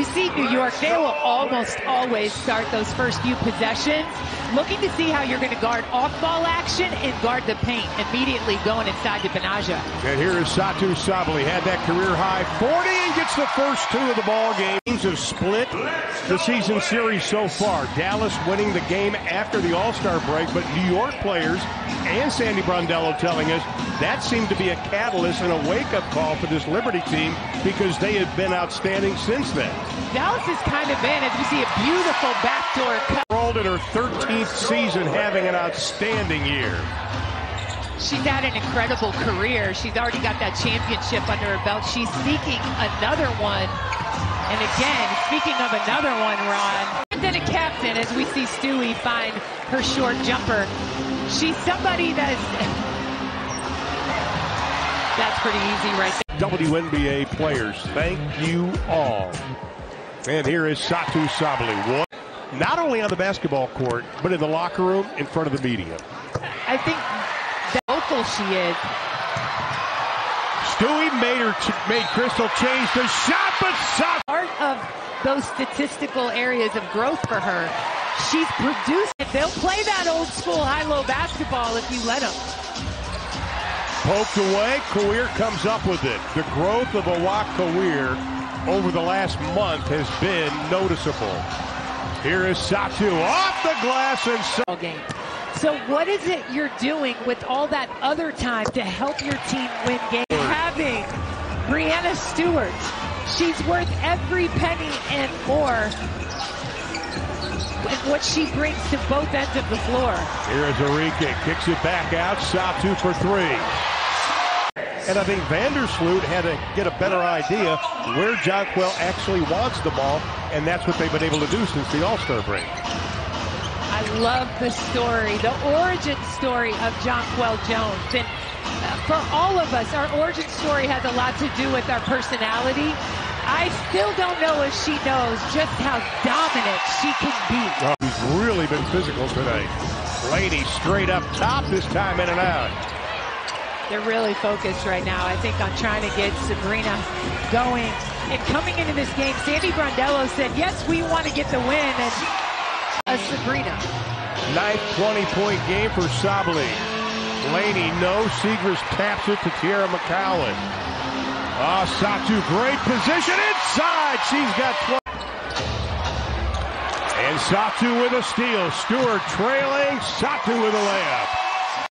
you see New York, they will almost always start those first few possessions looking to see how you're going to guard off-ball action and guard the paint immediately going inside to Benaja. And here is Satou Sabally. Had that career high 40 and gets the first two of the ball games have split the season series so far. Dallas winning the game after the All-Star break, but New York players and Sandy Brondello telling us that seemed to be a catalyst and a wake-up call for this Liberty team because they have been outstanding since then. Dallas has kind of been, as we see, a beautiful backdoor cut. Rolled in her 13th season having an outstanding year. She's had an incredible career. She's already got that championship under her belt. She's seeking another one. And again, speaking of another one, Ron, and then a captain as we see Stewie find her short jumper. She's somebody that's that's pretty easy right there. WNBA players, thank you all. And here is Satou Sabally. Not only on the basketball court, but in the locker room in front of the media. I think that vocal she is. Stewie made her made Crystal change the shot, but shot. Those statistical areas of growth for her. She's produced it. They'll play that old school high-low basketball if you let them. Poked away, Kuier comes up with it. The growth of Awak Kuier over the last month has been noticeable. Here is Satou off the glass and so game. So what is it you're doing with all that other time to help your team win games? Having Breanna Stewart, she's worth every penny and more. And what she brings to both ends of the floor. Here is Arike, kicks it back out, shot two for three. And I think Vandersloot had to get a better idea where Jonquel actually wants the ball, and that's what they've been able to do since the All-Star break. I love the story, the origin story of Jonquel Jones. And uh, for all of us, our origin story has a lot to do with our personality. I still don't know if she knows just how dominant she can be. Oh, he's really been physical today. Laney straight up top this time in and out. They're really focused right now, I think, on trying to get Sabrina going. And coming into this game, Sandy Brondello said, yes, we want to get the win. And a Sabrina. Ninth 20-point game for Sabally. Laney, no. Siegrist taps it to Teaira McCowan. Ah, Satou, great position inside. She's got 20. And Satou with a steal. Stewart trailing. Satou with a layup.